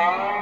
Oh.